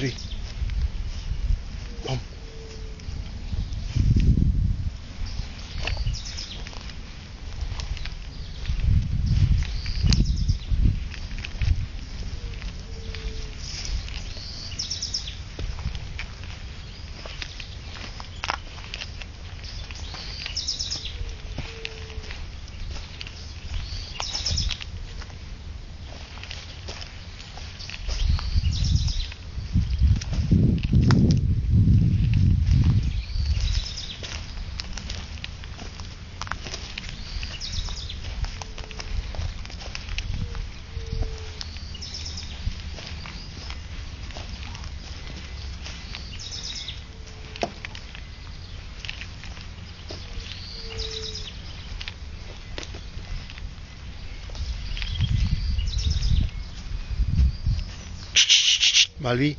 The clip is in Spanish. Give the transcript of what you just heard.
Malvi. Malvi.